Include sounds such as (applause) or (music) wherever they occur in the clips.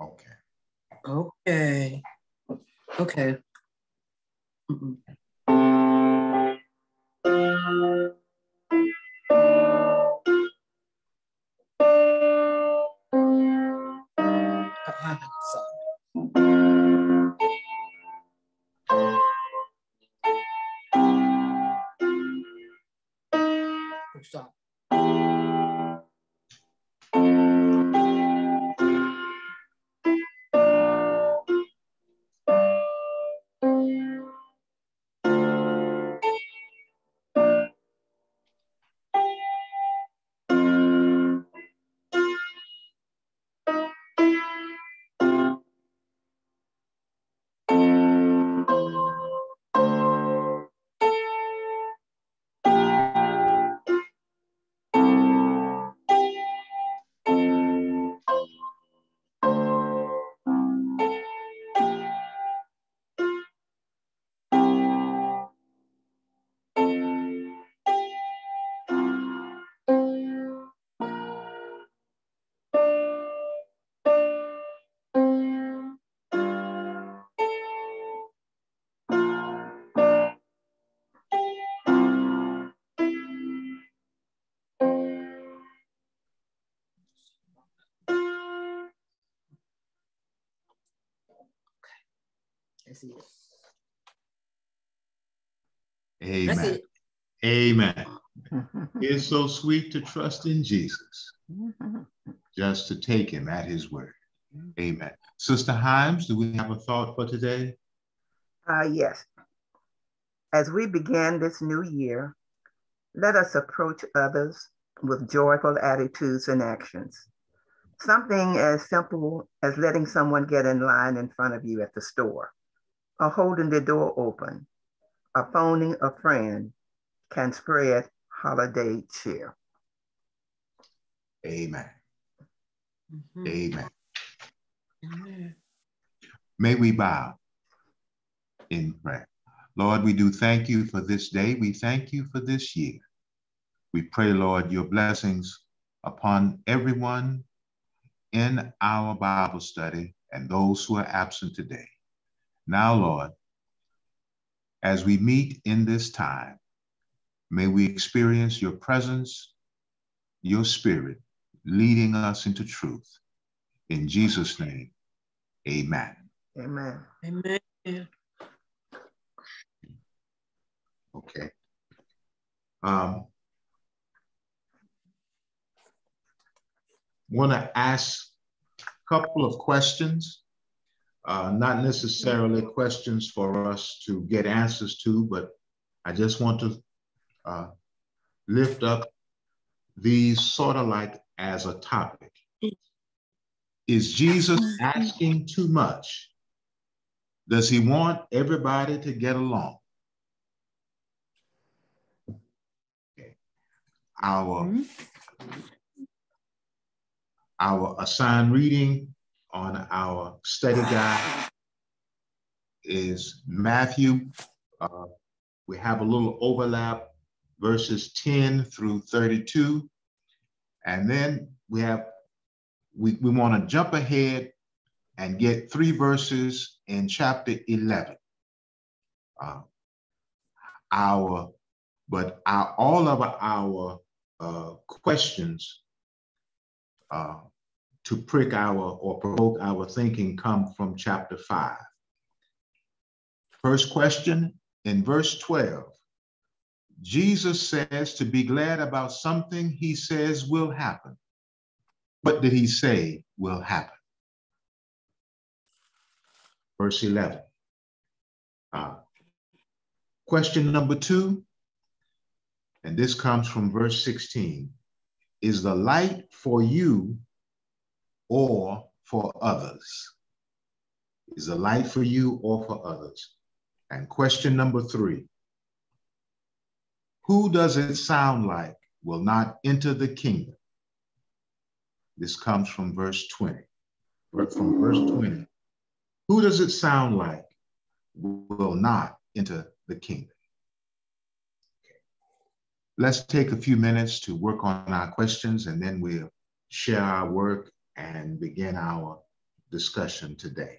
Okay. Okay. Okay. Mm -mm. That's it. Amen. it. (laughs) Amen. It's so sweet to trust in Jesus, (laughs) just to take him at his word. Amen. Sister Himes, do we have a thought for today? Uh, yes. As we begin this new year, let us approach others with joyful attitudes and actions. Something as simple as letting someone get in line in front of you at the store, or holding the door open, or phoning a friend can spread holiday cheer. Amen. Mhm. Amen. Amen. May we bow in prayer. Lord, we do thank you for this day. We thank you for this year. We pray, Lord, your blessings upon everyone in our Bible study and those who are absent today. Now, Lord, as we meet in this time, may we experience your presence, your spirit, leading us into truth. In Jesus' name, amen. Amen. Amen. Okay. Um, want to ask a couple of questions, uh, not necessarily questions for us to get answers to, but I just want to uh, lift up these sort of like as a topic. Is Jesus asking too much? Does he want everybody to get along? Okay. Our Mhm. our assigned reading on our study guide is Matthew. Uh, we have a little overlap, verses 10 through 32. And then we have, we, we want to jump ahead and get three verses in chapter 11. Uh, our, but our, all of our uh, questions uh, to prick our or provoke our thinking come from chapter 5. First question in verse 12 Jesus says to be glad about something he says will happen. What did he say will happen? Verse 11. Uh, question number two, and this comes from verse 16 is the light for you or for others? Is the light for you or for others? And question number three Who does it sound like will not enter the kingdom? This comes from verse 20. From verse 20. Who does it sound like will not enter the kingdom? Let's take a few minutes to work on our questions and then we'll share our work and begin our discussion today.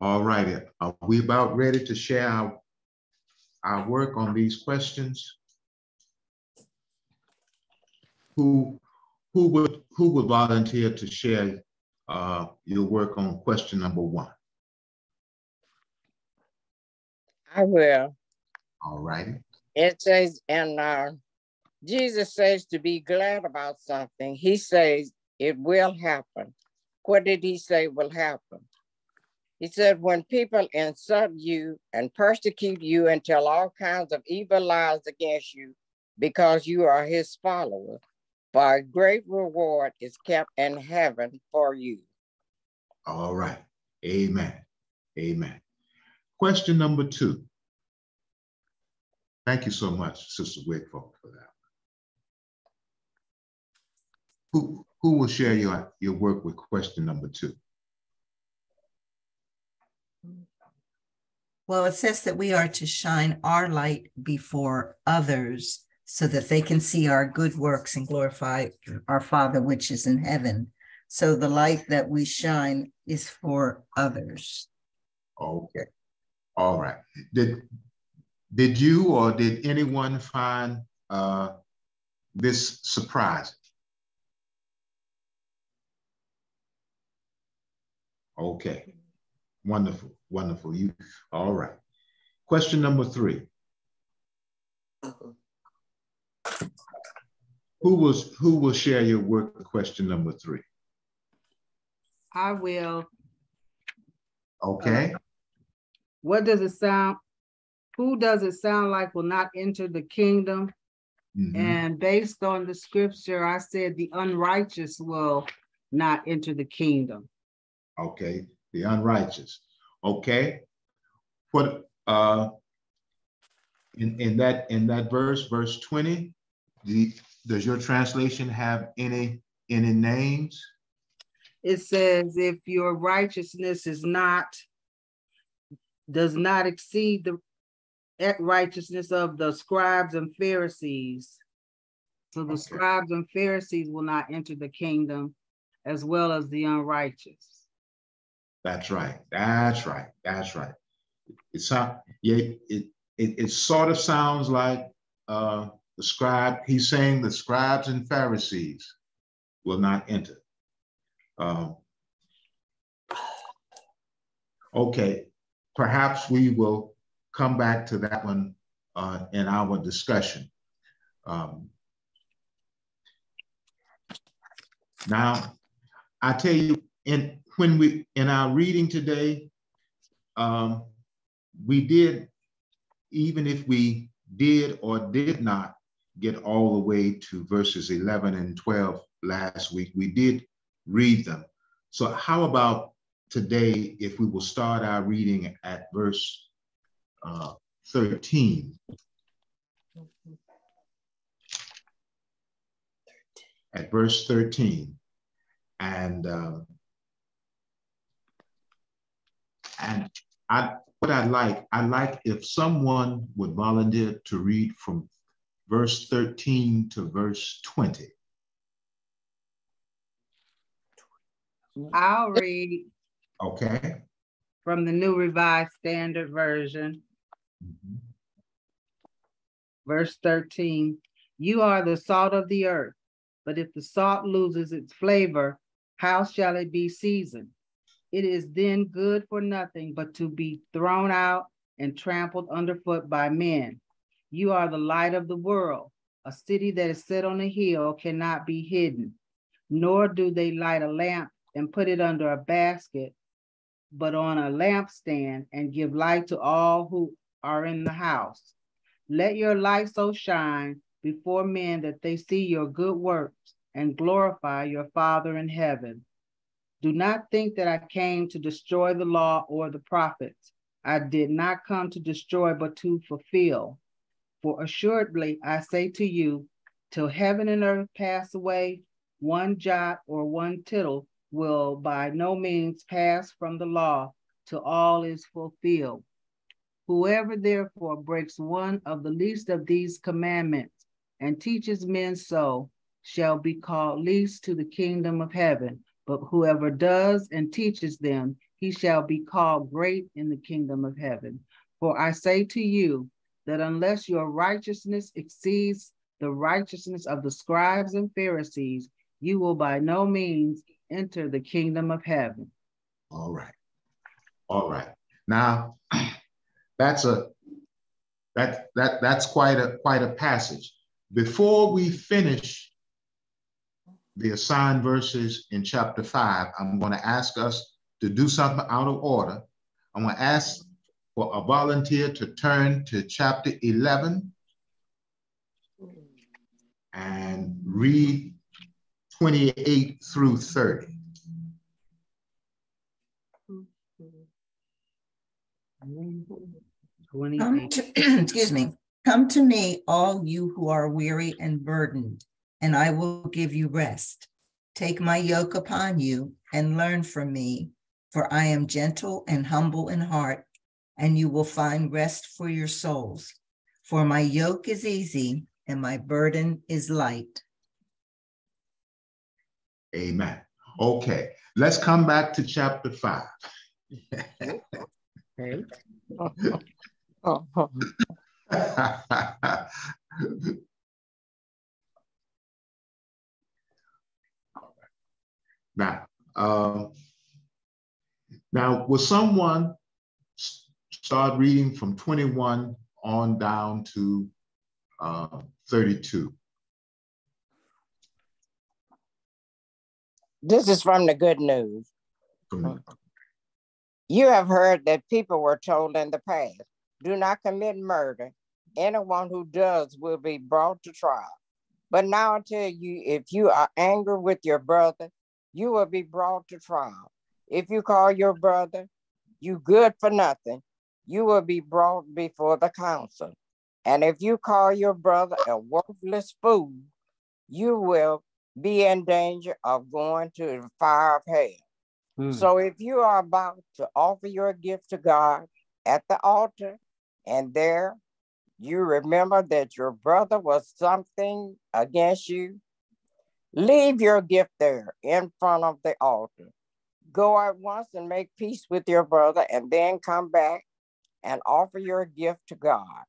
All righty, are we about ready to share our, our work on these questions? Who, who would, who would volunteer to share uh, your work on question number one? I will. All righty. It says, and uh, Jesus says to be glad about something. He says it will happen. What did he say will happen? He said, when people insult you and persecute you and tell all kinds of evil lies against you because you are his follower, for a great reward is kept in heaven for you. All right. Amen. Amen. Question number two. Thank you so much, Sister Wakefolk, for that. Who, who will share your, your work with question number two? Well, it says that we are to shine our light before others so that they can see our good works and glorify our Father which is in heaven. So the light that we shine is for others. Okay. All right. Did did you or did anyone find uh, this surprising? Okay. Wonderful. Wonderful. You all right. Question number three. Who was who will share your work question number three? I will. Okay. What does it sound? Who does it sound like will not enter the kingdom? Mhm. And based on the scripture, I said the unrighteous will not enter the kingdom. Okay. The unrighteous. Okay. What uh in, in that in that verse, verse 20, the, does your translation have any any names? It says, if your righteousness is not, does not exceed the righteousness of the scribes and Pharisees. So the Okay. scribes and Pharisees will not enter the kingdom as well as the unrighteous. That's right. That's right. That's right. It's sound yeah, it, it it sort of sounds like uh the scribe, he's saying the scribes and Pharisees will not enter. Um, okay, perhaps we will come back to that one uh, in our discussion. Um, now, I tell you, in when we in our reading today, um, we did, even if we did or did not get all the way to verses 11 and 12 last week, we did read them. So how about today if we will start our reading at verse uh, 13. At verse 13. And um, and I what I like, I like if someone would volunteer to read from verse 13 to verse 20. I'll read Okay. from the New Revised Standard Version, Mhm. verse 13. You are the salt of the earth, but if the salt loses its flavor, how shall it be seasoned? It is then good for nothing but to be thrown out and trampled underfoot by men. You are the light of the world. A city that is set on a hill cannot be hidden, nor do they light a lamp and put it under a basket, but on a lampstand and give light to all who are in the house. Let your light so shine before men that they see your good works and glorify your Father in heaven. Do not think that I came to destroy the law or the prophets. I did not come to destroy, but to fulfill. For assuredly I say to you, till heaven and earth pass away, one jot or one tittle will by no means pass from the law till all is fulfilled. Whoever therefore breaks one of the least of these commandments and teaches men so shall be called least to the kingdom of heaven. But whoever does and teaches them, he shall be called great in the kingdom of heaven. For I say to you that unless your righteousness exceeds the righteousness of the scribes and Pharisees, you will by no means enter the kingdom of heaven. All right. All right. Now, (clears throat) that's a that that that's quite a quite a passage. Before we finish the assigned verses in chapter five, I'm going to ask us to do something out of order. I'm going to ask for a volunteer to turn to chapter 11 and read 28 through 30. Come to, (clears throat) excuse me. Come to me, all you who are weary and burdened, and I will give you rest. Take my yoke upon you and learn from me, for I am gentle and humble in heart, and you will find rest for your souls. For my yoke is easy and my burden is light. Amen. Okay, let's come back to chapter five. (laughs) (laughs) now, uh, now, will someone start reading from 21 on down to uh, 32? This is from the good news. You have heard that people were told in the past, do not commit murder. Anyone who does will be brought to trial. But now I tell you, if you are angry with your brother, you will be brought to trial. If you call your brother, you good for nothing, you will be brought before the council. And if you call your brother a worthless fool, you will be in danger of going to the fire of hell. Hmm. So if you are about to offer your gift to God at the altar, and there you remember that your brother was something against you, leave your gift there in front of the altar. Go at once and make peace with your brother, and then come back and offer your gift to God.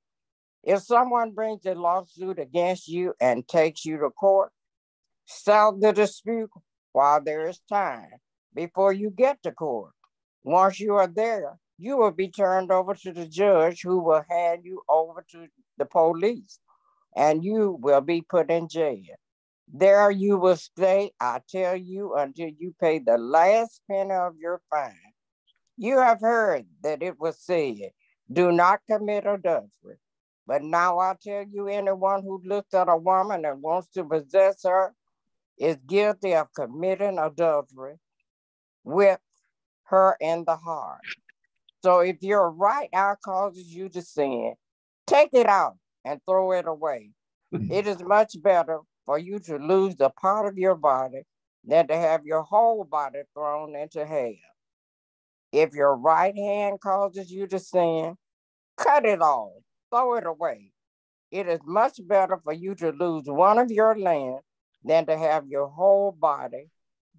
If someone brings a lawsuit against you and takes you to court, settle the dispute while there is time before you get to court. Once you are there, you will be turned over to the judge who will hand you over to the police and you will be put in jail. There you will stay, I tell you, until you pay the last penny of your fine. You have heard that it was said, do not commit adultery. But now I tell you, anyone who looks at a woman and wants to possess her is guilty of committing adultery with her in the heart. So if your right eye causes you to sin, take it out and throw it away. (laughs) It is much better for you to lose a part of your body than to have your whole body thrown into hell. If your right hand causes you to sin, cut it off, throw it away. It is much better for you to lose one of your limbs than to have your whole body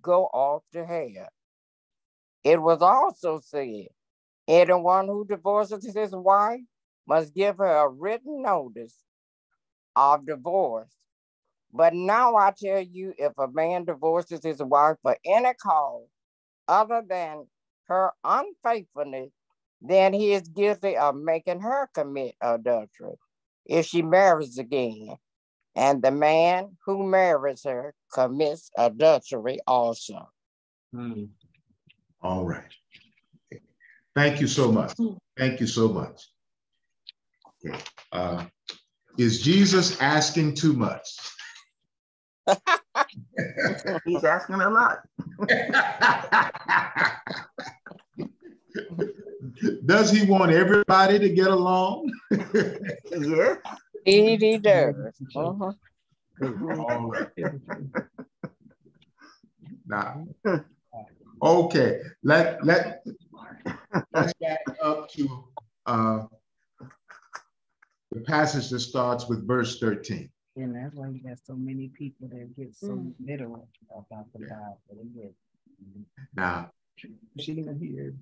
go off to hell. It was also said, anyone who divorces his wife must give her a written notice of divorce. But now I tell you, if a man divorces his wife for any cause other than her unfaithfulness, then he is guilty of making her commit adultery if she marries again. And the man who marries her commits adultery also. Hmm. All right. Thank you so much. Thank you so much. Okay. Uh, is Jesus asking too much? (laughs) He's asking a lot. (laughs) Does he want everybody to get along? (laughs) yeah. He does. Uh-huh. All right. Now, Okay, let let let's back up to uh, the passage that starts with verse 13. And that's why you got so many people that get so mm. literal about the Bible. Now, here.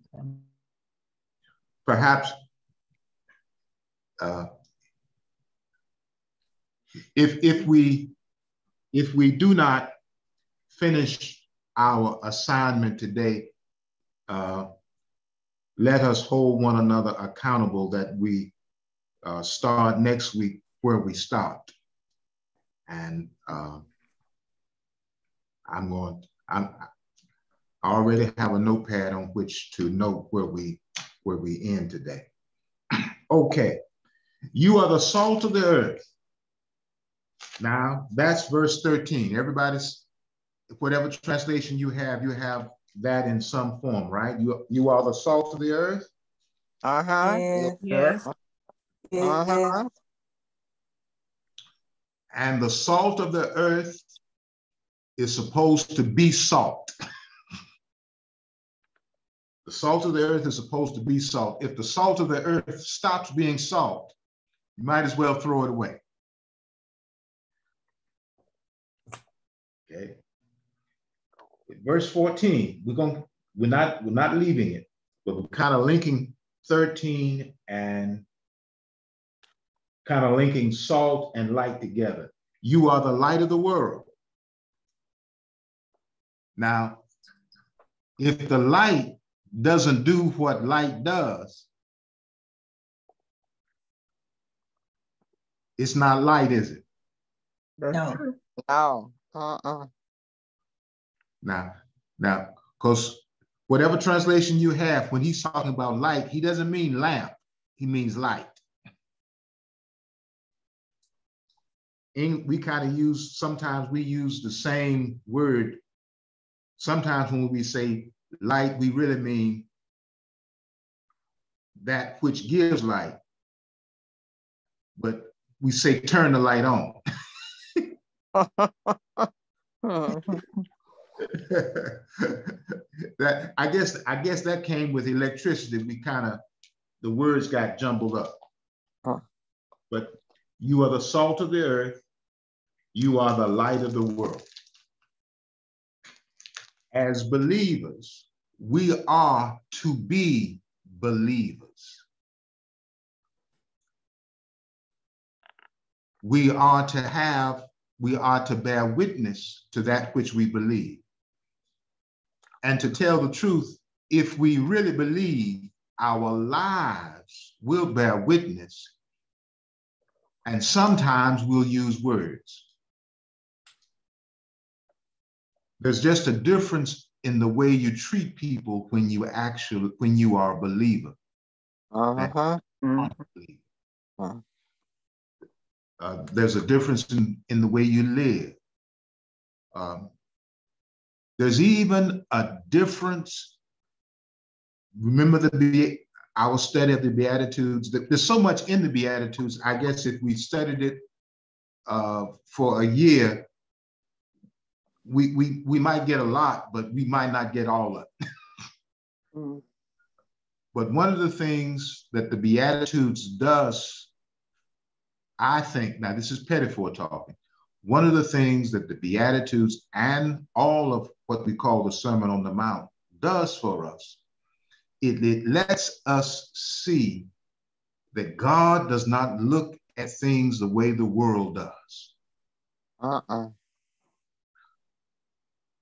Perhaps uh, if if we if we do not finish our assignment today, uh, let us hold one another accountable that we uh, start next week where we stopped. And uh, I'm going, I'm, I already have a notepad on which to note where we where we end today. (clears throat) okay, you are the salt of the earth. Now that's verse 13. Everybody's whatever translation you have, you have that in some form, right? You you are the salt of the earth. Uh-huh. Yes. yes. Uh-huh. And the salt of the earth is supposed to be salt. (laughs) the salt of the earth is supposed to be salt. If the salt of the earth stops being salt, you might as well throw it away. Okay. Verse 14, we're going we're not we're not leaving it, but we're kind of linking 13 and kind of linking salt and light together. You are the light of the world. Now, if the light doesn't do what light does, it's not light, is it? No. No. Uh-uh. Now, now, because whatever translation you have, when he's talking about light, he doesn't mean lamp, he means light. In, we kind of use, sometimes we use the same word sometimes when we say light, we really mean that which gives light. But we say turn the light on. (laughs) that I guess I guess that came with electricity. We kind of the words got jumbled up. Huh. But you are the salt of the earth. You are the light of the world as believers, we are to be believers. We are to have, we are to bear witness to that which we believe. And to tell the truth, if we really believe, our lives will bear witness. And sometimes we'll use words. There's just a difference in the way you treat people when you actually when you are a believer. Uh-huh. Uh-huh. Uh, there's a difference in, in the way you live. Um, there's even a difference. Remember the Be- our study of the Beatitudes. There's so much in the Beatitudes. I guess if we studied it uh, for a year, we, we, we might get a lot, but we might not get all of it. (laughs) mm. But one of the things that the Beatitudes does, I think, now this is Pettifor talking, one of the things that the Beatitudes and all of what we call the Sermon on the Mount does for us, it, it lets us see that God does not look at things the way the world does. Uh-uh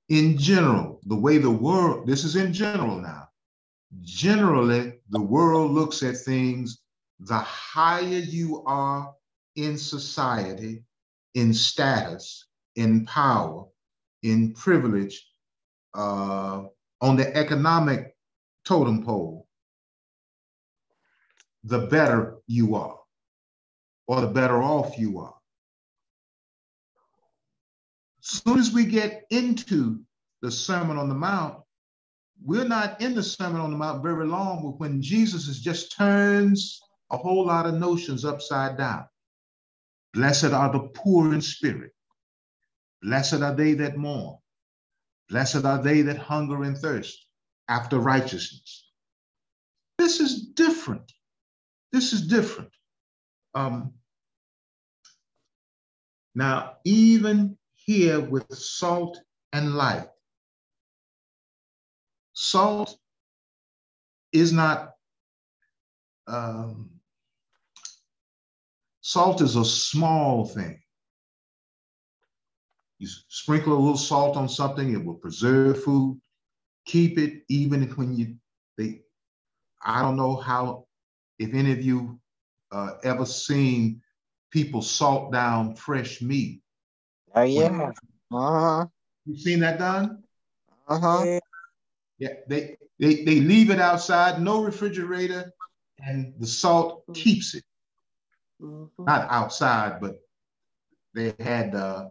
in general, the way the world, this is in general now, generally, the world looks at things the higher you are in society, in status, in power, in privilege, uh, on the economic totem pole, the better you are, or the better off you are soon as we get into the Sermon on the Mount, we're not in the Sermon on the Mount very long, but when Jesus is just turns a whole lot of notions upside down. Blessed are the poor in spirit. Blessed are they that mourn. Blessed are they that hunger and thirst after righteousness. This is different. This is different. Um, now, even here with salt and light. Salt is not, um, salt is a small thing. You sprinkle a little salt on something, it will preserve food, keep it even when you, they, I don't know how, if any of you uh, ever seen people salt down fresh meat. Oh, yeah. Uh-huh. You seen that done? Uh-huh. Yeah, they, they, they leave it outside, no refrigerator, and the salt mm-hmm. keeps it. Mm-hmm. Not outside, but they had uh,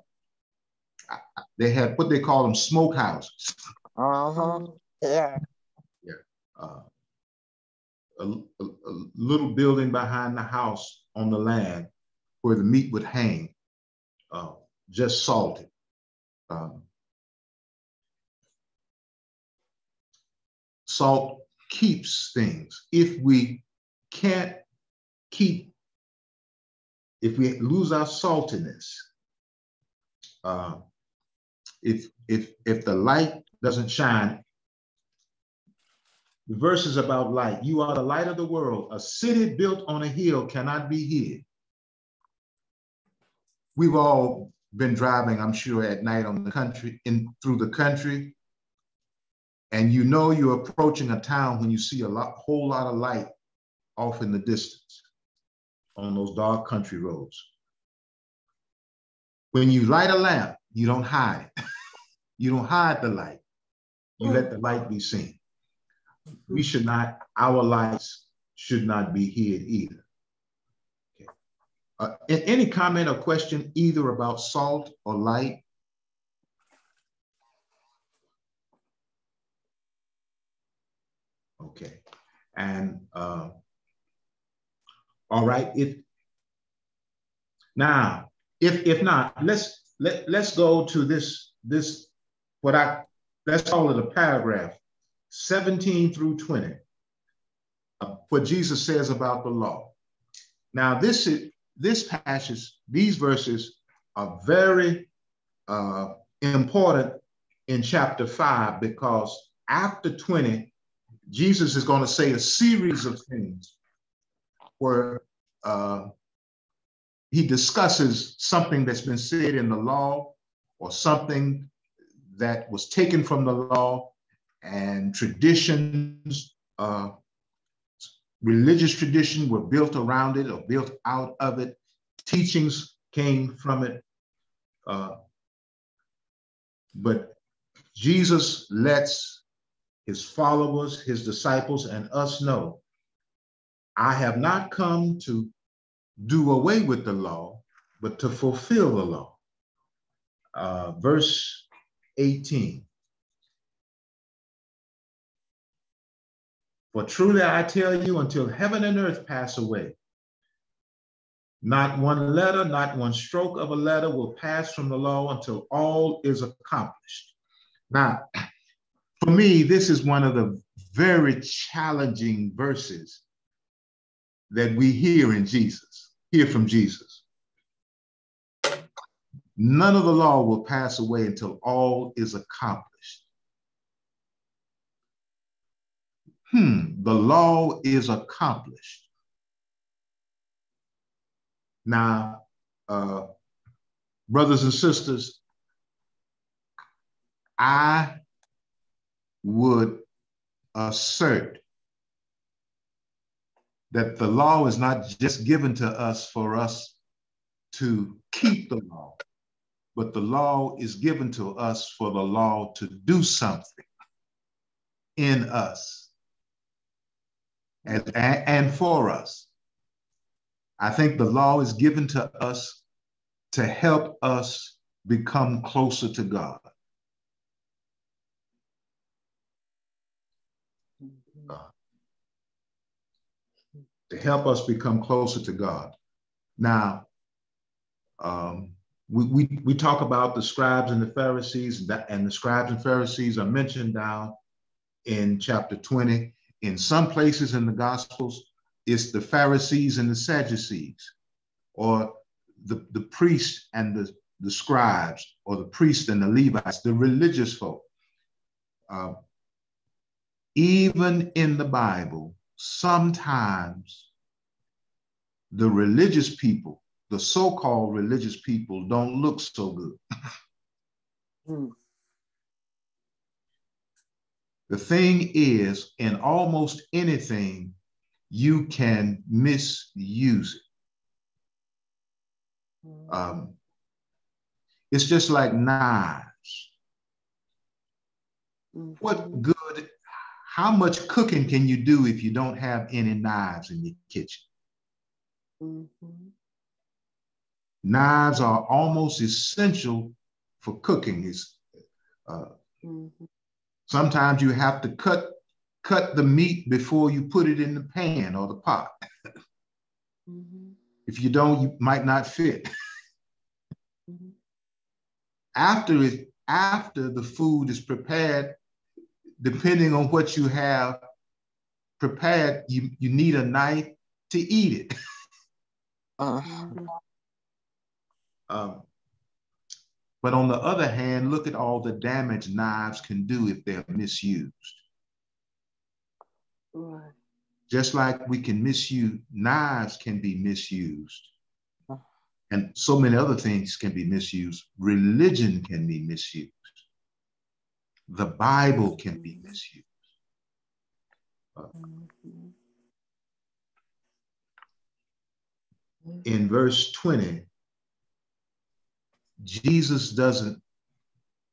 they had what they call them smoke houses. Uh-huh. (laughs) Yeah. Yeah. Uh, a, a, a, little building behind the house on the land where the meat would hang, uh, just salted. Um, salt keeps things. If we can't keep, if we lose our saltiness, uh, if if if the light doesn't shine, the verse is about light. You are the light of the world. A city built on a hill cannot be hid. We've all been driving, I'm sure, at night on the country, in through the country, and you know you're approaching a town when you see a lot, whole lot of light off in the distance on those dark country roads. When you light a lamp, you don't hide. (laughs) you don't hide the light. You let the light be seen. We should not, our lights should not be hid either. Uh, any comment or question either about salt or light? Okay. And uh, all right, if now, if if not, let's let, let's go to this this what I let's call it a paragraph 17 through 20, uh, what Jesus says about the law. Now, this is this passage, these verses are very uh, important in chapter 5 because after 20, Jesus is going to say a series of things where uh, he discusses something that's been said in the law or something that was taken from the law and traditions, uh, religious tradition were built around it or built out of it. Teachings came from it. Uh, but Jesus lets his followers, his disciples, and us know I have not come to do away with the law, but to fulfill the law. Uh, verse 18. For truly I tell you, until heaven and earth pass away, not one letter, not one stroke of a letter will pass from the law until all is accomplished. Now, for me, this is one of the very challenging verses that we hear in Jesus, hear from Jesus. None of the law will pass away until all is accomplished. Hmm, the law is accomplished. Now, uh, brothers and sisters, I would assert that the law is not just given to us for us to keep the law, but the law is given to us for the law to do something in us and, and for us. I think the law is given to us to help us become closer to God. To help us become closer to God. Now, um, we, we, we talk about the scribes and the Pharisees, and the scribes and Pharisees are mentioned down in chapter 20. In some places in the Gospels, it's the Pharisees and the Sadducees, or the, the priests and the, the scribes, or the priests and the Levites, the religious folk. Uh, even in the Bible, sometimes the religious people, the so called religious people, don't look so good. (laughs) mm. The thing is, in almost anything, you can misuse it. Um, it's just like knives. Mm-hmm. What good, how much cooking can you do if you don't have any knives in your kitchen? Mm-hmm. Knives are almost essential for cooking. Is uh, mm-hmm. Sometimes you have to cut cut the meat before you put it in the pan or the pot. Mm-hmm. If you don't, you might not fit. Mm-hmm. After it, after the food is prepared, depending on what you have prepared, you, you need a knife to eat it. uh-huh. um, but on the other hand, look at all the damage knives can do if they're misused. Right. Just like we can misuse, knives can be misused. And so many other things can be misused. Religion can be misused. The Bible can be misused. Uh, in verse 20, Jesus doesn't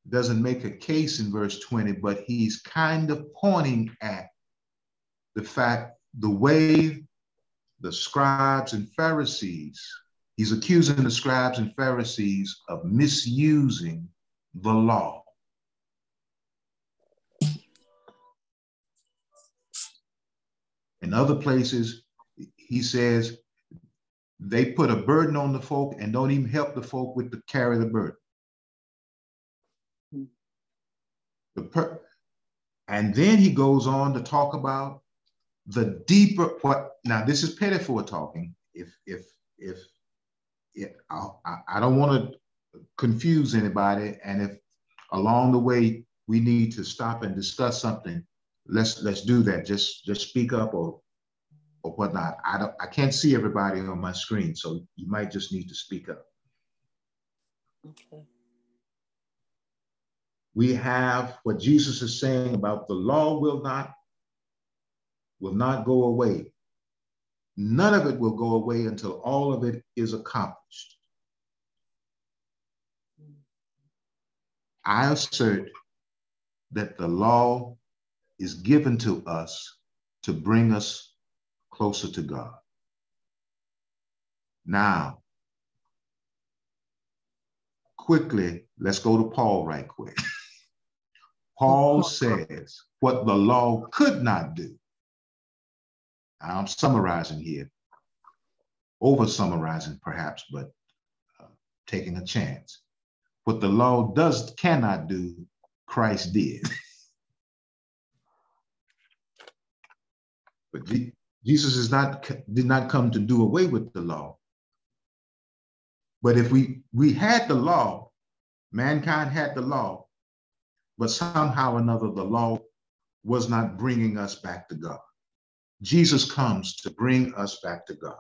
doesn't make a case in verse 20, but he's kind of pointing at the fact the way the scribes and Pharisees, he's accusing the scribes and Pharisees of misusing the law. In other places, he says they put a burden on the folk and don't even help the folk with the carry the burden. Hmm. The per- and then he goes on to talk about the deeper what now this is Pettiford talking. If if if, if I, I don't want to confuse anybody, and if along the way we need to stop and discuss something, let's let's do that. Just just speak up or or whatnot. I don't I can't see everybody on my screen, so you might just need to speak up. Okay. We have what Jesus is saying about the law will not will not go away. None of it will go away until all of it is accomplished. I assert that the law is given to us to bring us closer to God. Now, quickly, let's go to Paul right quick. (laughs) Paul says what the law could not do. I'm summarizing here, over summarizing perhaps, but uh, taking a chance. What the law does cannot do, Christ did. (laughs) but Jesus is not did not come to do away with the law. But if we we had the law, mankind had the law, but somehow or another the law was not bringing us back to God. Jesus comes to bring us back to God,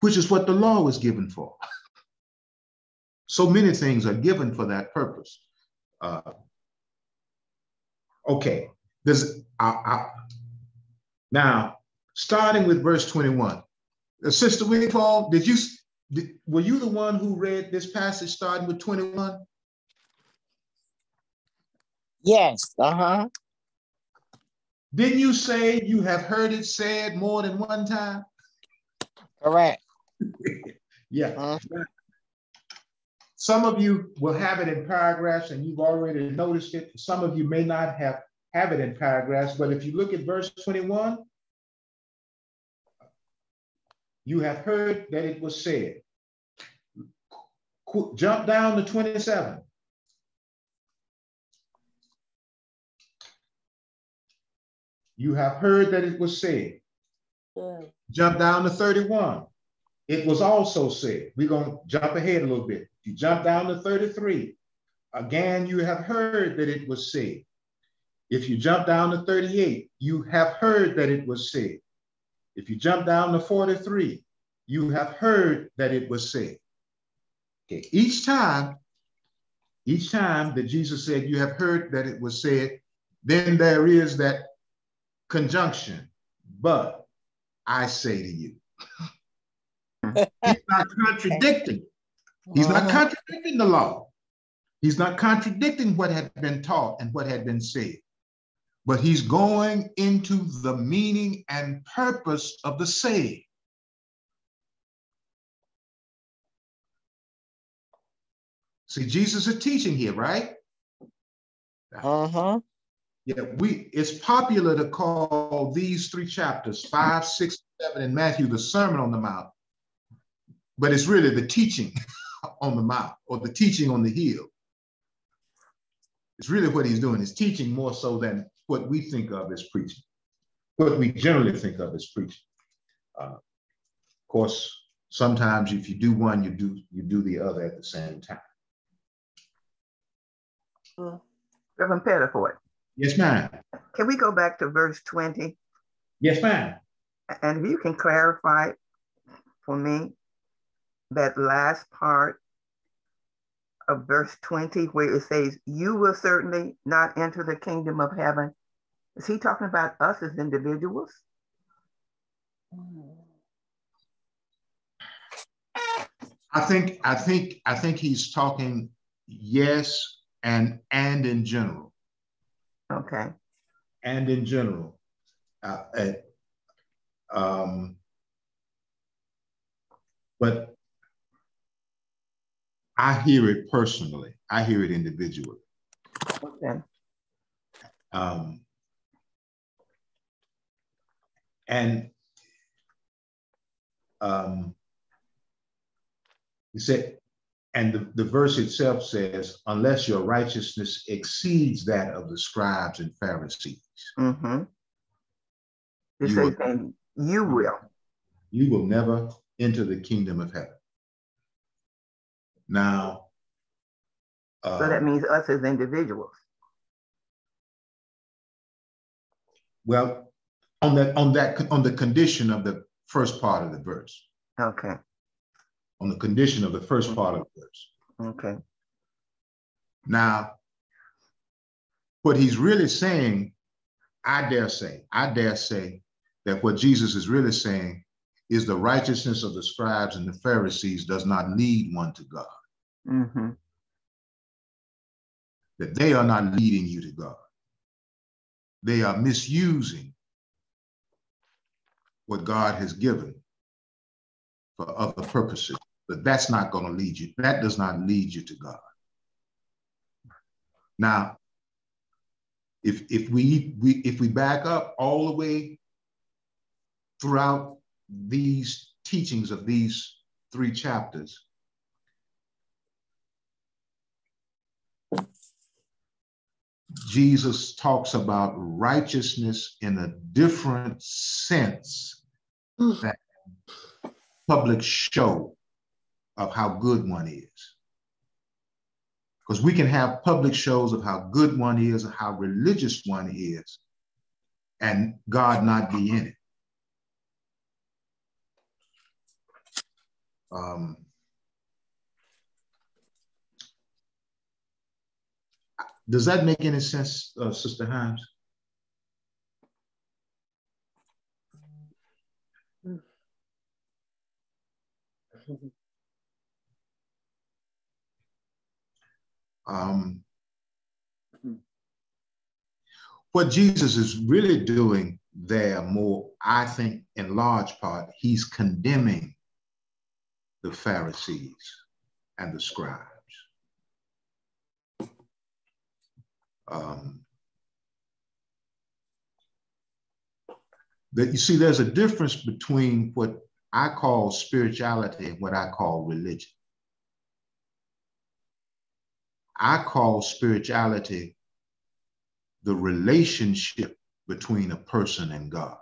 which is what the law was given for. (laughs) so many things are given for that purpose. Uh, okay, this I, I, now starting with verse 21. Uh, Sister Wingfall, did you did, were you the one who read this passage starting with 21? Yes, uh-huh. Didn't you say you have heard it said more than one time? Correct. (laughs) yeah. Uh-huh. Some of you will have it in paragraphs and you've already noticed it. Some of you may not have, have it in paragraphs, but if you look at verse 21, you have heard that it was said. Qu jump down to 27. You have heard that it was said. Yeah. Jump down to 31. It was also said. We're going to jump ahead a little bit. If you jump down to 33. Again, you have heard that it was said. If you jump down to 38, you have heard that it was said. If you jump down to 43, you have heard that it was said. Okay, each time, each time that Jesus said, you have heard that it was said, then there is that conjunction, but I say to you. (laughs) He's not contradicting. He's not contradicting the law. He's not contradicting what had been taught and what had been said, but he's going into the meaning and purpose of the saying. See, Jesus is teaching here, right? Uh-huh. Yeah, we it's popular to call these three chapters, five, six, seven, and Matthew, the Sermon on the Mount. But it's really the teaching (laughs) on the mount or the teaching on the hill. It's really what he's doing, is teaching more so than what we think of as preaching, what we generally think of as preaching. Uh, of course, sometimes if you do one, you do you do the other at the same time. Reverend Pettiford. Yes, ma'am. Can we go back to verse 20? Yes, ma'am. And if you can clarify for me that last part of verse 20 where it says, You will certainly not enter the kingdom of heaven. Is he talking about us as individuals? I think I think I think he's talking yes and and in general. Okay. And in general. Uh, uh, um, but I hear it personally. I hear it individually. Okay. Um, and um, he said, and the, the verse itself says, unless your righteousness exceeds that of the scribes and Pharisees. Mm-hmm. Says, and you will. You will never enter the kingdom of heaven. Now, uh, so that means us as individuals. Well, on that, on that, on the condition of the first part of the verse. Okay on the condition of the first part of the verse. Okay. Now, what he's really saying, I dare say, I dare say that what Jesus is really saying is the righteousness of the scribes and the Pharisees does not lead one to God. Mm-hmm. That they are not leading you to God. They are misusing what God has given for other purposes but that's not going to lead you. That does not lead you to God. Now, if if we, we if we back up all the way throughout these teachings of these three chapters, Jesus talks about righteousness in a different sense than public show of how good one is. Because we can have public shows of how good one is, or how religious one is, and God not be in it. Um, does that make any sense, uh, Sister Himes? (laughs) Um, what Jesus is really doing there more, I think, in large part, he's condemning the Pharisees and the scribes. Um, that you see, there's a difference between what I call spirituality what I call religion. I call spirituality the relationship between a person and God.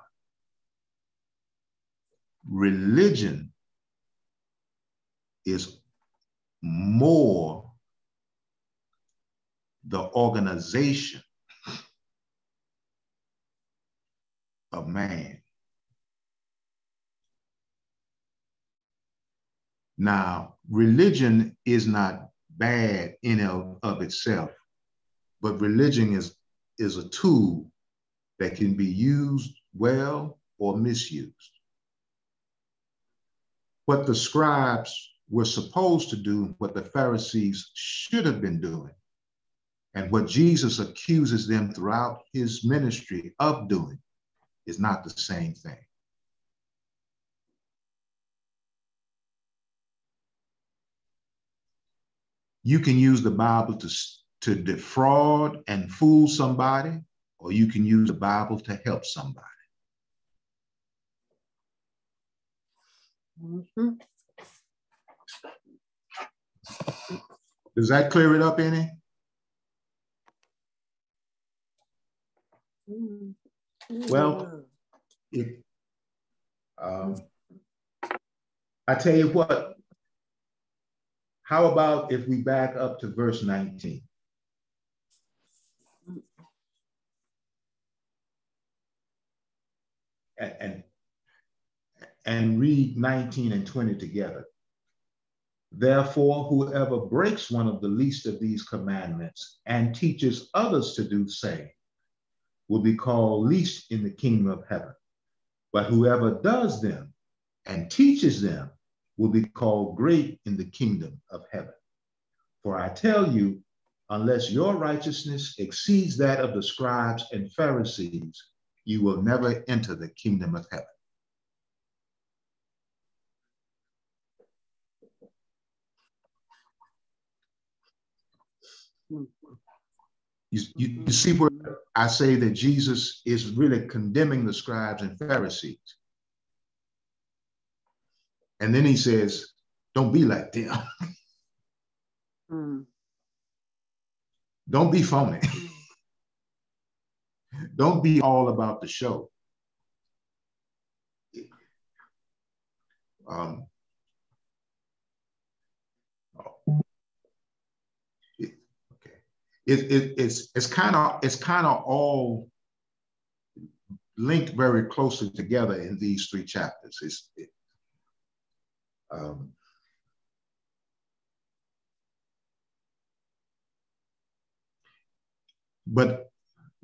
Religion is more the organization of man. Now, religion is not bad in and of itself, but religion is, is a tool that can be used well or misused. What the scribes were supposed to do, what the Pharisees should have been doing, and what Jesus accuses them throughout his ministry of doing is not the same thing. You can use the Bible to, to defraud and fool somebody, or you can use the Bible to help somebody. Mm-hmm. Does that clear it up any? Well, it, um, I tell you what, how about if we back up to verse 19? And, and, and read 19 and 20 together. Therefore, whoever breaks one of the least of these commandments and teaches others to do same will be called least in the kingdom of heaven. But whoever does them and teaches them will be called great in the kingdom of heaven. For I tell you, unless your righteousness exceeds that of the scribes and Pharisees, you will never enter the kingdom of heaven. You, you, you, see where I say that Jesus is really condemning the scribes and Pharisees. And then he says, don't be like them. (laughs) Mm. Don't be phony. (laughs) don't be all about the show. Um, it, it, it's it's kind of it's kind of all linked very closely together in these three chapters. It's, it, um, but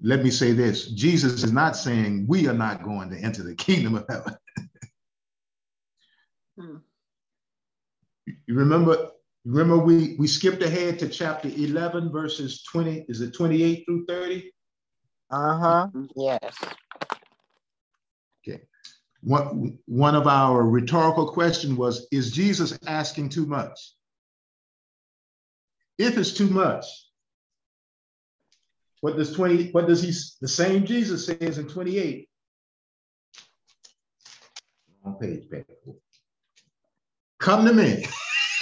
let me say this Jesus is not saying we are not going to enter the kingdom of heaven. (laughs) hmm. You remember Remember, we, we skipped ahead to chapter 11, verses 20, is it 28 through 30? Uh-huh, yes. Okay. One, one of our rhetorical question was, is Jesus asking too much? If it's too much, what does 20, what does he, the same Jesus says in 28, on page, page. Come to me.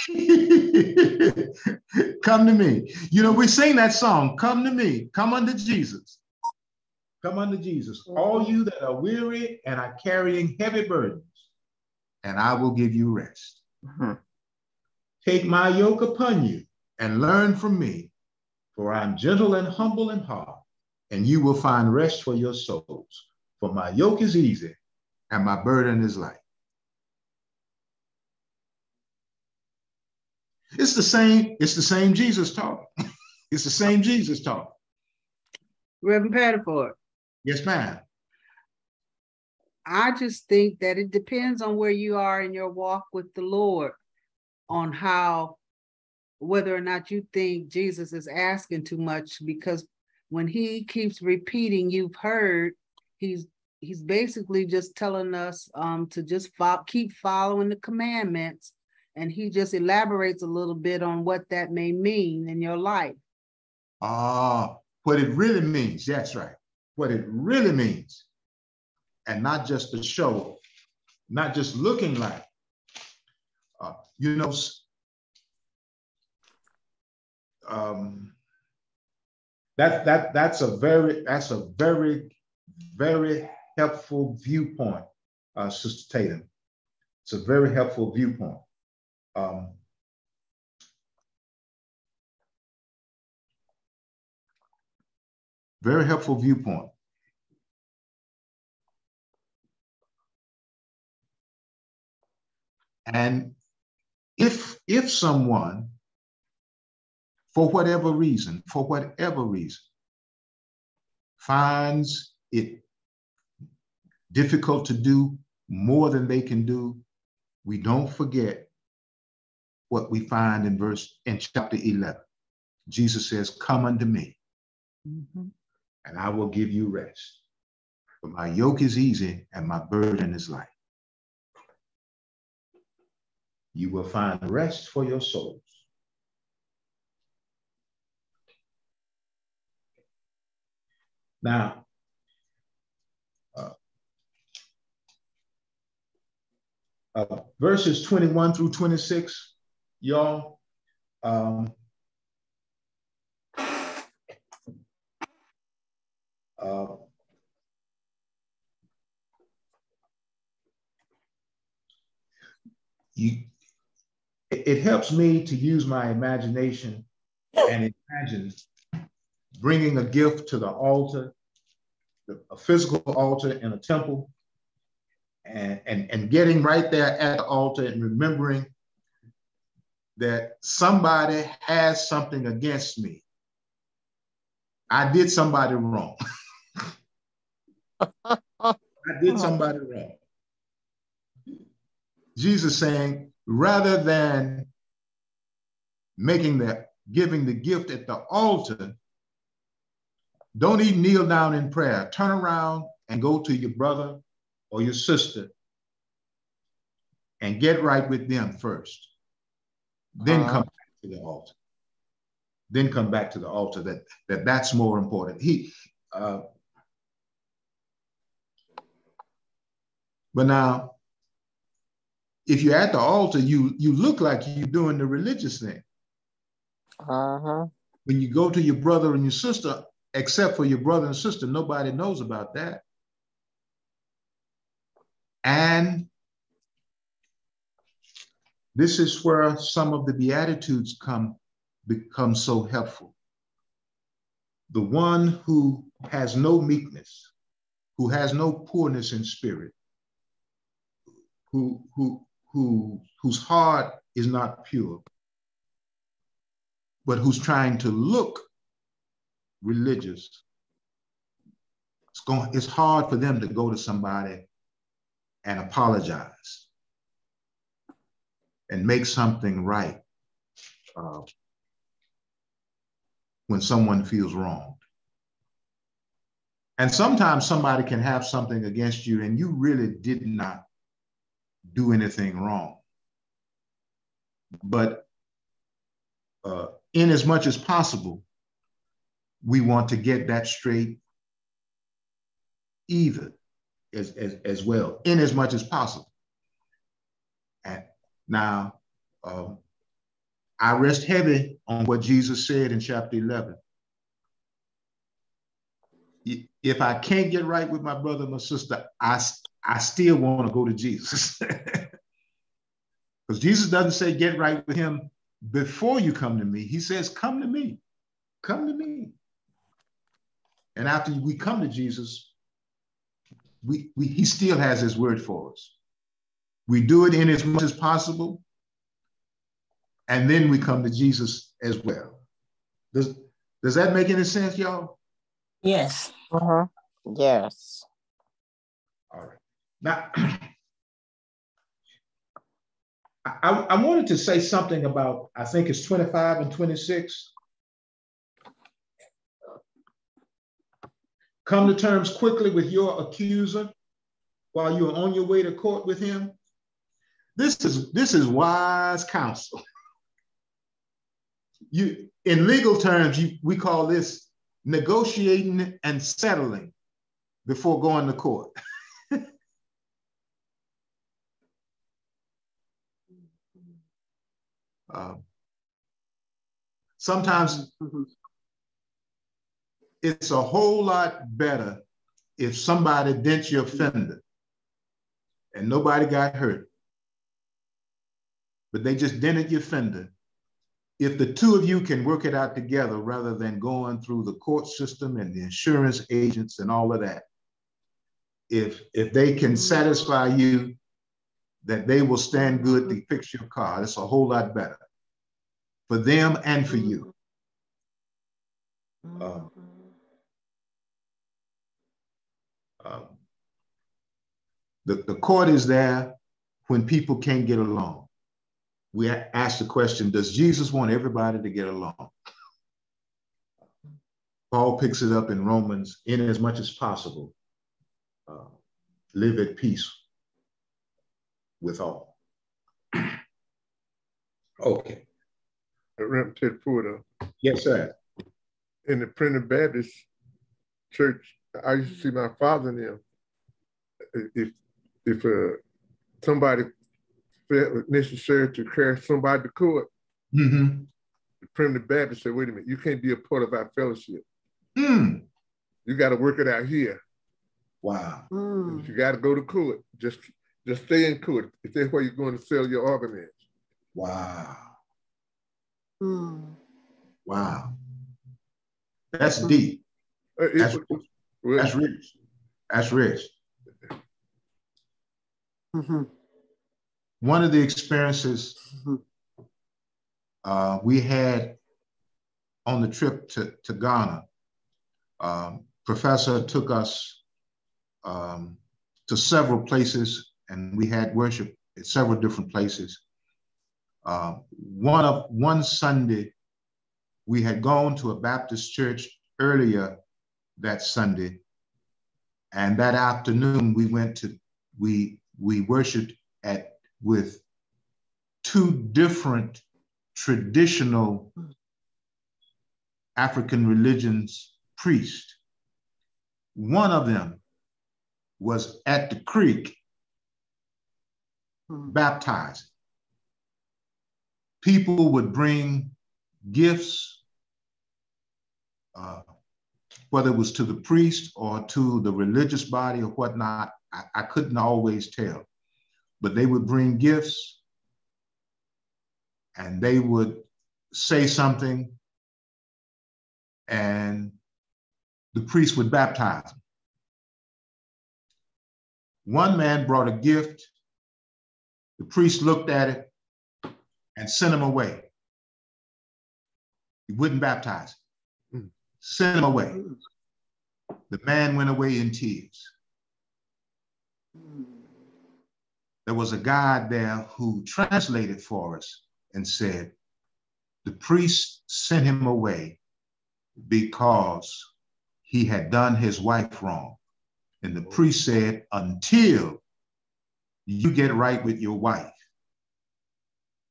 (laughs) come to me. You know, we sing that song, Come to me, come unto Jesus. Come unto Jesus. All you that are weary and are carrying heavy burdens, and I will give you rest. Mm-hmm. Take my yoke upon you and learn from me, for I'm gentle and humble in heart, and you will find rest for your souls. For my yoke is easy and my burden is light. It's the same, it's the same Jesus talk. (laughs) it's the same Jesus talk. Reverend Pettiford. Yes, ma'am. I just think that it depends on where you are in your walk with the Lord, on how, whether or not you think Jesus is asking too much, because when he keeps repeating, you've heard, he's he's basically just telling us um, to just fo- keep following the commandments and he just elaborates a little bit on what that may mean in your life. Ah, uh, what it really means. That's right. What it really means. And not just the show, not just looking like. Uh, you know, um, that that that's a very that's a very very helpful viewpoint, uh, Sister Tatum. It's a very helpful viewpoint. Um, Very helpful viewpoint. And if if someone, for whatever reason, for whatever reason, finds it difficult to do more than they can do, we don't forget what we find in verse in chapter 11. Jesus says, "Come unto me." Mm -hmm and I will give you rest. For my yoke is easy and my burden is light. You will find rest for your souls. Now, uh, uh, verses 21 through 26, y'all, um, you, it, it helps me to use my imagination and imagine bringing a gift to the altar, a physical altar in a temple, and, and, and getting right there at the altar and remembering that somebody has something against me. I did somebody wrong. (laughs) I did somebody wrong. Jesus saying, rather than making the giving the gift at the altar, don't even kneel down in prayer. Turn around and go to your brother or your sister and get right with them first. Then uh-huh. come back to the altar. Then come back to the altar. That, that that's more important. He uh, but now if you're at the altar, you you look like you're doing the religious thing. Uh-huh. When you go to your brother and your sister, except for your brother and sister. Nobody knows about that. And this is where some of the Beatitudes come become so helpful. The one who has no meekness, who has no poorness in spirit, who, who, who, whose heart is not pure, but who's trying to look religious, it's going it's hard for them to go to somebody and apologize and make something right uh, when someone feels wrong. And sometimes somebody can have something against you and you really did not do anything wrong. But uh, in as much as possible, we want to get that straight either as, as, as well, in as much as possible. And now, um, I rest heavy on what Jesus said in chapter 11. If I can't get right with my brother and my sister, I, I still want to go to Jesus. (laughs) Because Jesus doesn't say get right with him before you come to me. He says, come to me. Come to me. And after we come to Jesus, we, we, he still has his word for us. We do it in as much as possible. And then we come to Jesus as well. Does, does that make any sense, y'all? Yes. Uh-huh. Yes. Now, (clears throat) I, I wanted to say something about, I think it's 25 and 26. Come to terms quickly with your accuser while you're on your way to court with him. This is this is wise counsel. (laughs) You in legal terms, you, we call this negotiating and settling before going to court. (laughs) uh, sometimes mm-hmm. it's a whole lot better if somebody dents your mm-hmm. fender and nobody got hurt, but they just dented your fender. If the two of you can work it out together rather than going through the court system and the insurance agents and all of that, if, if they can mm-hmm. satisfy you that they will stand good to fix your car. It's a whole lot better for them and for you. Uh, the, the court is there when people can't get along. We ask the question Does Jesus want everybody to get along? Paul picks it up in Romans in as much as possible. Uh, live at peace with all. okay. Reverend Pettiford. Yes, sir. In the Primitive Baptist Church, I used to see my father in them. If if uh, somebody felt necessary to carry somebody to court, mm-hmm. the Primitive Baptist said, "Wait a minute, you can't be a part of our fellowship. Mm. You got to work it out here. Wow. Mm. You got to go to court, just just stay in court. If that's where you're going to sell your arguments. Wow. Mm. Wow. That's deep. Uh, that's, well, that's rich. That's rich. Mm-hmm. One of the experiences mm-hmm. uh, we had on the trip to, to Ghana, um, professor took us um, to several places and we had worship at several different places. Uh, one of one Sunday, we had gone to a Baptist church earlier that Sunday, and that afternoon we went to we we worshipped at with two different traditional African religions priests. One of them was at the creek hmm. baptizing. People would bring gifts, uh, whether it was to the priest or to the religious body or whatnot, I, I couldn't always tell. But they would bring gifts and they would say something and the priest would baptize them. One man brought a gift. The priest looked at it and sent him away. He wouldn't baptize him. Mm. Sent him away. The man went away in tears. There was a guy there who translated for us and said, the priest sent him away because he had done his wife wrong. And the priest said, until you get right with your wife,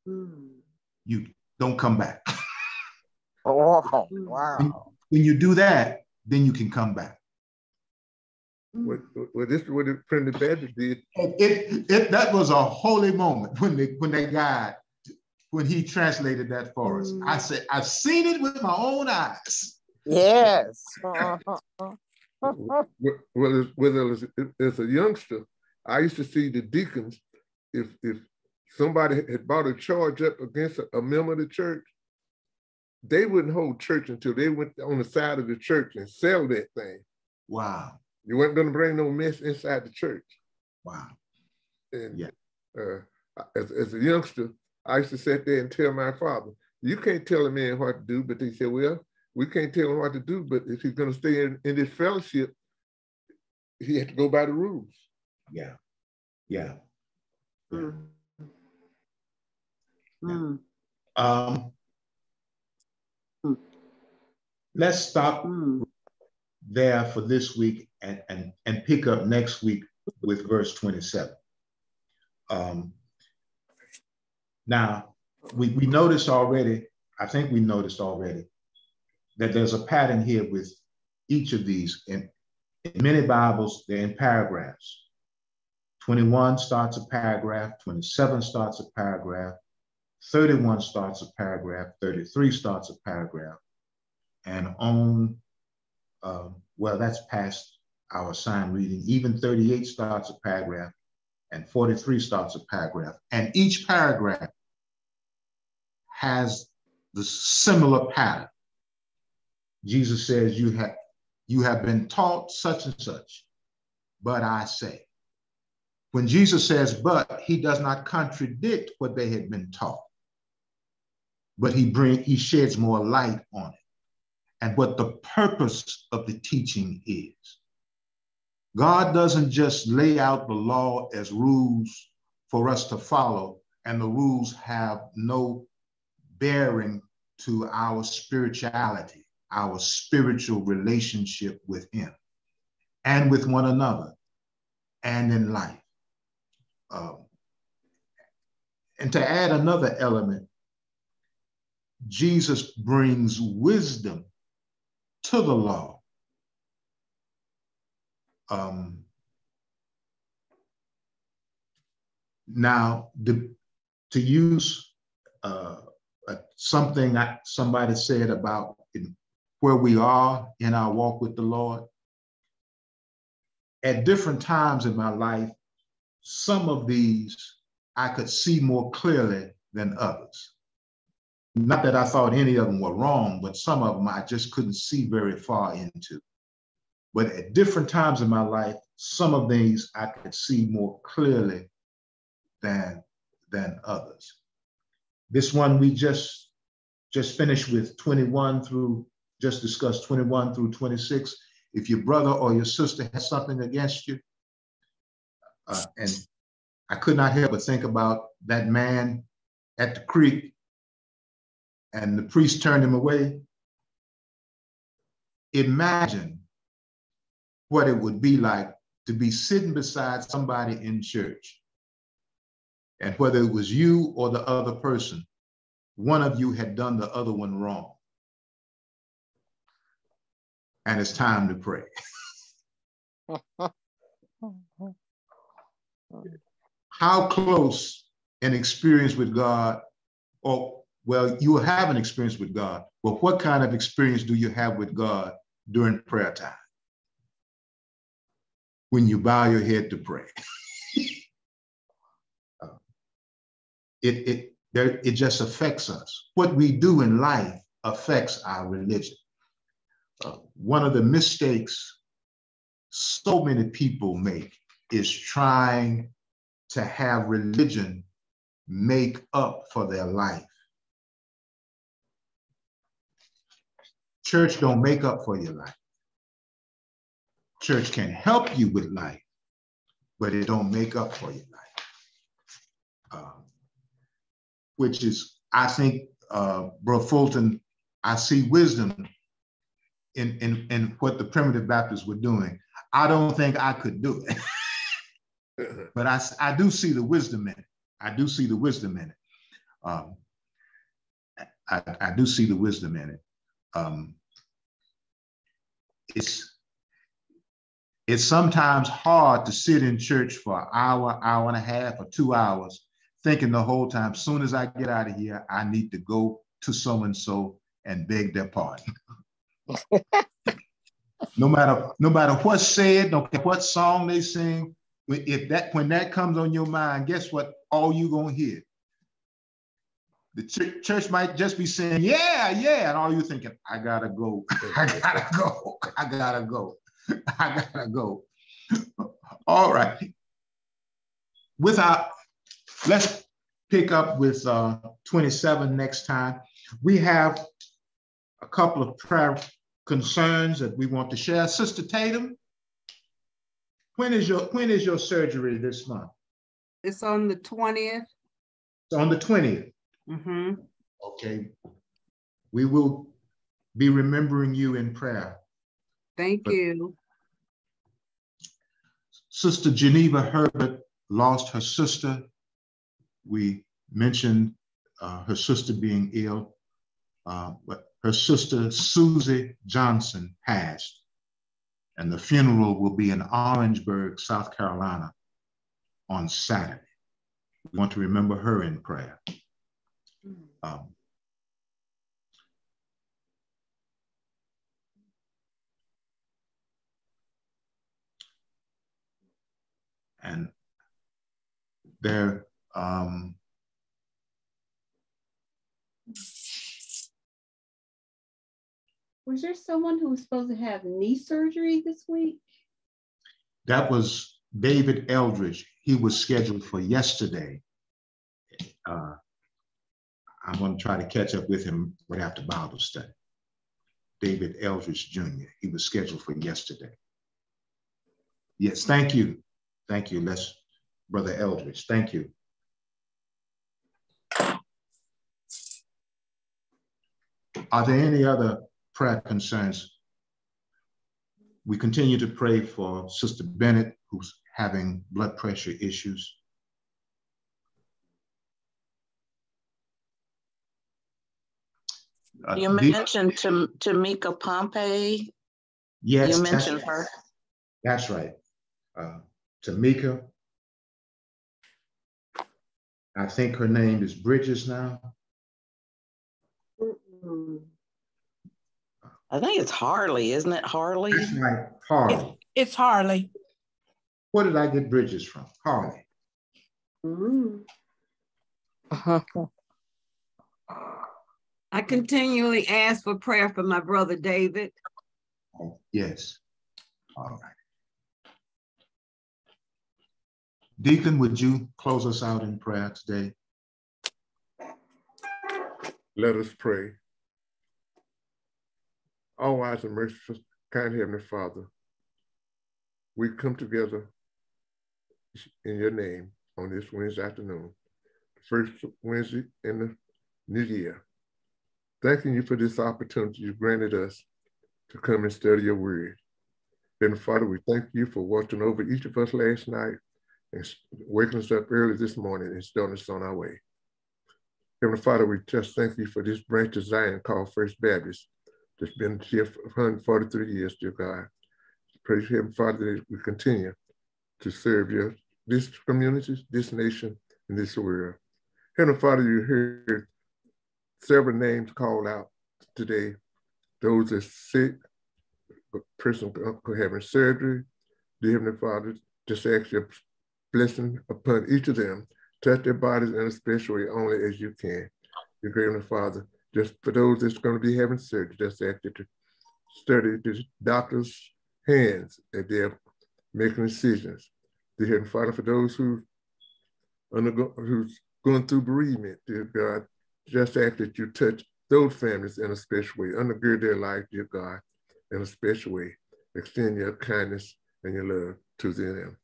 mm. you don't come back. (laughs) oh, wow. When, when, you do that, then you can come back. Well, well this is what the Primitive Baptist did. It, it, it, that was a holy moment when they when that guy when he translated that for us. Mm. I said, I've seen it with my own eyes. Yes. (laughs) (laughs) well, whether as, as a youngster, I used to see the deacons, if if somebody had brought a charge up against a, a member of the church, they wouldn't hold church until they went on the side of the church and sell that thing. Wow. You weren't going to bring no mess inside the church. Wow. And yeah. Uh, as, as a youngster, I used to sit there and tell my father, you can't tell a man what to do, but he said, well, we can't tell him what to do, but if he's going to stay in, in this fellowship, he had to go by the rules. Yeah. Yeah. Mm. yeah. Mm. Um, mm. Let's stop mm. there for this week and, and, and pick up next week with verse 27. Um, now, we, we noticed already, I think we noticed already, that there's a pattern here with each of these. In, in many Bibles, they're in paragraphs. 21 starts a paragraph, 27 starts a paragraph, 31 starts a paragraph, 33 starts a paragraph, and on, um, well, that's past our assigned reading. Even 38 starts a paragraph, and 43 starts a paragraph. And each paragraph has the similar pattern. Jesus says, you have, you have been taught such and such, but I say. When Jesus says, but he does not contradict what they had been taught, but he bring he sheds more light on it and what the purpose of the teaching is. God doesn't just lay out the law as rules for us to follow, and the rules have no bearing to our spirituality, our spiritual relationship with Him and with one another and in life. Um, and to add another element, Jesus brings wisdom to the law. Um, now, the, to use uh, something that somebody said about where we are in our walk with the Lord, at different times in my life, some of these I could see more clearly than others. Not that I thought any of them were wrong, but some of them I just couldn't see very far into. But at different times in my life, some of these I could see more clearly than, than others. This one we just just finished with 21 through, just discussed 21 through 26. If your brother or your sister has something against you, uh, and I could not help but think about that man at the creek and the priest turned him away. Imagine what it would be like to be sitting beside somebody in church. And whether it was you or the other person, one of you had done the other one wrong. And it's time to pray. (laughs) How close an experience with God, or well, you have an experience with God, but what kind of experience do you have with God during prayer time? When you bow your head to pray. (laughs) uh, it, it, there, it just affects us. What we do in life affects our religion. Uh, one of the mistakes so many people make is trying to have religion make up for their life. Church don't make up for your life. Church can help you with life, but it don't make up for your life. Um, which is, I think, uh, Bro Fulton, I see wisdom in, in, in what the primitive Baptists were doing. I don't think I could do it. (laughs) but I, I do see the wisdom in it. I do see the wisdom in it. Um, I, I do see the wisdom in it. Um, it's it's sometimes hard to sit in church for an hour, hour and a half, or two hours, thinking the whole time, soon as I get out of here, I need to go to so and so and beg their pardon. (laughs) (laughs) no matter no matter what's said, no matter what song they sing, if that when that comes on your mind, guess what? All you gonna hear the ch- church might just be saying, yeah, yeah. And all you thinking, I gotta go, (laughs) I gotta go, I gotta go, I gotta go. all right. Without, let's pick up with uh, 27 next time. We have a couple of prayer concerns that we want to share. Sister Tatum, when is your when is your surgery this month? It's on the 20th. It's on the 20th. Mm-hmm. Okay. We will be remembering you in prayer. Thank but you. Sister Geneva Herbert lost her sister. We mentioned uh, her sister being ill, uh, but her sister Susie Johnson passed, and the funeral will be in Orangeburg, South Carolina on Saturday. We want to remember her in prayer. Um, and there, um, was there someone who was supposed to have knee surgery this week? That was David Eldridge, he was scheduled for yesterday. Uh, I'm going to try to catch up with him right after Bible study. David Eldridge Jr., he was scheduled for yesterday. Yes, thank you. Thank you. Let's, Brother Eldridge, thank you. Are there any other prayer concerns? We continue to pray for Sister Bennett, who's having blood pressure issues. Uh, you mentioned to Tamika Pompey. Yes, you mentioned her. That's right. Uh, Tamika. I think her name is Bridges now. I think it's Harley, isn't it? Harley. That's right, Harley. It's, it's Harley. Where did I get Bridges from? Harley. Mm. I continually ask for prayer for my brother David. Oh, yes. All right. Deacon, would you close us out in prayer today? Let us pray. All wise and merciful, kind Heavenly Father, we come together in your name on this Wednesday afternoon, the first Wednesday in the new year. Thanking you for this opportunity you granted us to come and study your word. Then, Father, we thank you for watching over each of us last night and waking us up early this morning and starting us on our way. Heavenly Father, we just thank you for this branch of Zion called First Baptist that's been here for 143 years, dear God. Praise Heavenly Father that we continue to serve your this community, this nation, and this world. Heavenly Father, you heard several names called out today. Those that sick, a person having surgery, dear Heavenly Father, just ask your blessing upon each of them. Touch their bodies in a special way only as you can. Your Heavenly Father, just for those that's going to be having surgery, just ask to study the doctor's hands as they're making decisions. Dear Heavenly Father, for those who undergo, who's going through bereavement, dear God, just ask that you touch those families in a special way, undergird their life, dear God, in a special way. Extend your kindness and your love to them.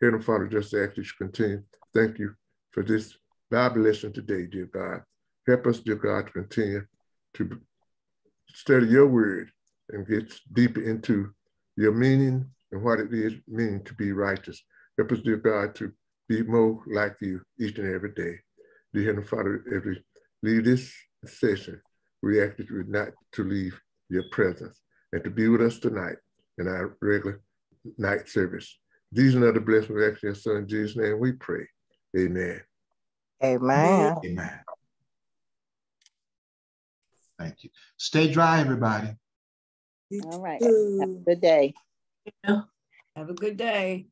Heavenly Father, just ask that you continue. Thank you for this Bible lesson today, dear God. Help us, dear God, to continue to study your word and get deeper into your meaning and what it is mean to be righteous. Help us, dear God, to be more like you each and every day. Dear Heavenly Father, as we leave this session, we ask that you not to leave your presence and to be with us tonight in our regular night service. These are the blessings we ask your son, Jesus' name we pray. Amen. Amen. Amen. Thank you. Stay dry, everybody. All right. Have a good day. Have a good day.